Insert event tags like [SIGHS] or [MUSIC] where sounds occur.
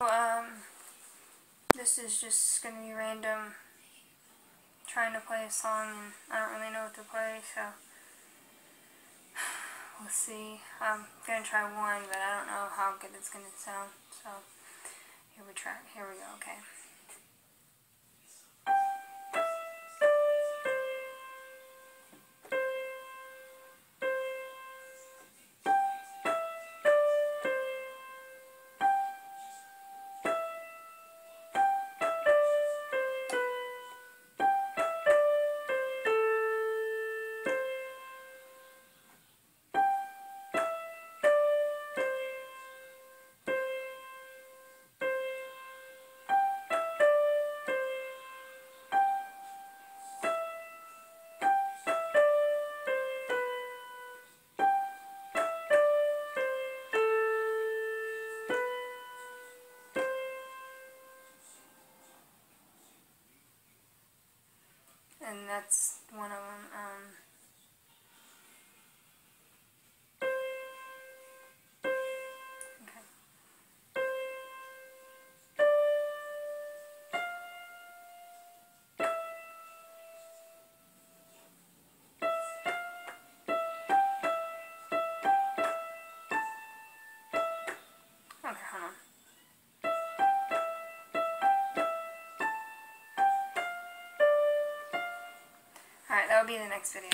Um, this is just gonna be random. Trying to play a song and I don't really know what to play, so [SIGHS] we'll see. I'm gonna try one, but I don't know how good it's gonna sound. So here we try. Here we go. Okay. And that's one of them. Um, Alright, that will be in the next video.